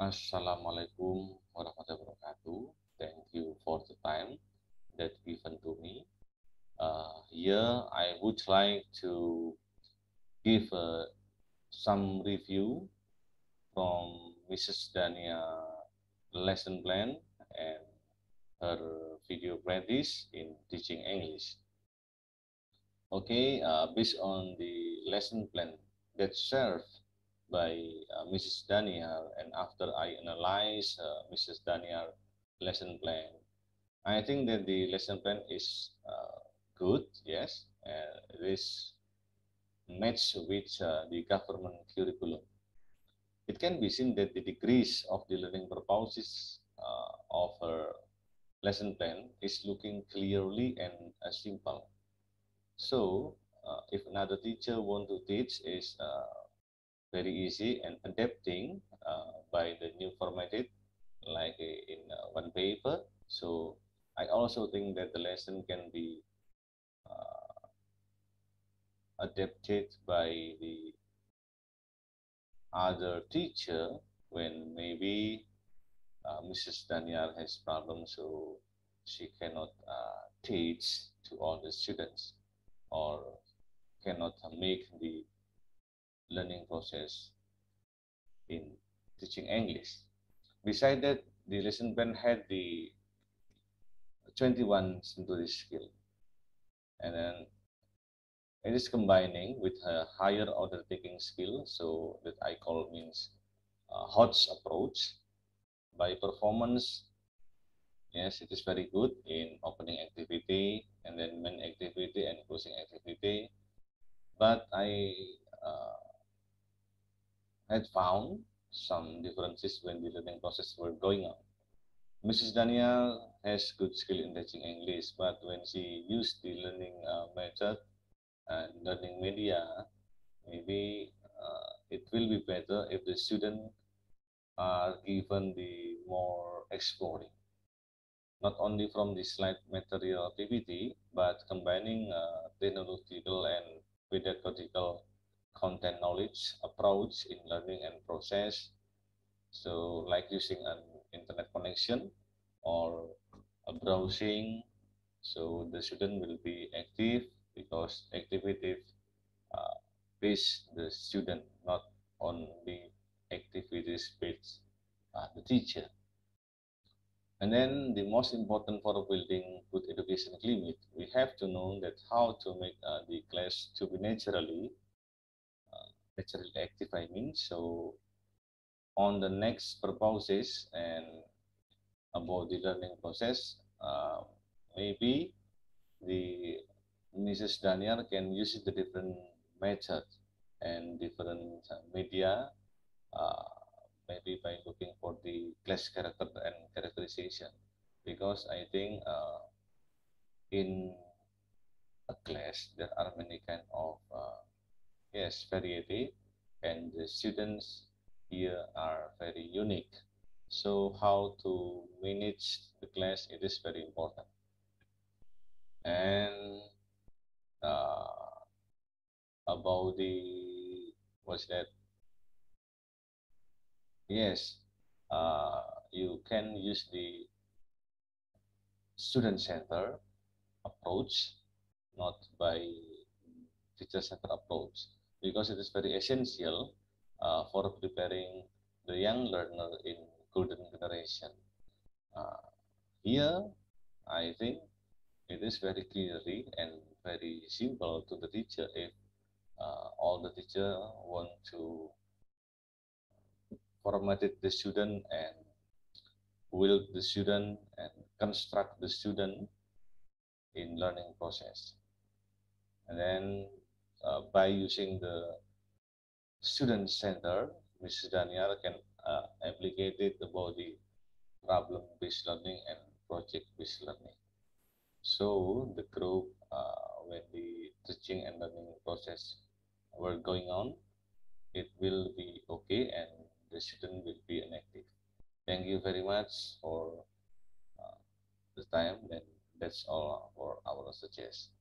Assalamualaikum warahmatullahi wabarakatuh. Thank you for the time that given to me. Uh, here I would like to give uh, some review from Mrs. Dania lesson plan and her video practice in teaching English. Okay, uh, based on the lesson plan that served by uh, Mrs. Daniar and after I analyze uh, Mrs. Daniar lesson plan, I think that the lesson plan is uh, good, yes, and it is matched with uh, the government curriculum. It can be seen that the degrees of the learning purposes uh, of her lesson plan is looking clearly and uh, simple. So if another teacher want to teach is very easy and adapting uh, by the new formatted like in uh, one paper. So I also think that the lesson can be uh, adapted by the other teacher when maybe uh, Mrs. Daniar has problems, so she cannot uh, teach to all the students or cannot make the learning process in teaching English. Besides that, the lesson plan had the 21 century skill. And then it is combining with a higher order taking skill. So that I call means uh, HOTS approach. By performance, yes, it is very good in opening activity and then main activity and closing activity. But I uh, had found some differences when the learning process were going on. Mrs. Daniar has good skill in teaching English, but when she used the learning uh, method and learning media, maybe uh, it will be better if the student are given the more exploring. Not only from the slide material PPT, but combining uh, technological and pedagogical content knowledge approach in learning and process. So like using an internet connection or a browsing. So the student will be active because activity uh, based the student, not only activities based uh, the teacher. And then the most important for building good education climate, we have to know that how to make uh, the class to be naturally naturally active I mean so on the next purposes and about the learning process uh, maybe the Mrs. Daniar can use the different methods and different media uh, maybe by looking for the class character and characterization because I think uh, in a class there are many kind of yes, variety, and the students here are very unique. So how to manage the class, it is very important. And uh, about the, what's that? Yes, uh, you can use the student center approach, not by teacher center approach because it is very essential uh, for preparing the young learner in golden generation. Uh, here, I think it is very clearly and very simple to the teacher if uh, all the teacher want to format the student and build the student and construct the student in learning process. And then uh, by using the student center, Mrs. Daniar can uh, applicate it about the problem-based learning and project-based learning. So the group, uh, when the teaching and learning process were going on, it will be okay and the student will be inactive. Thank you very much for uh, the time and that's all for our suggestion.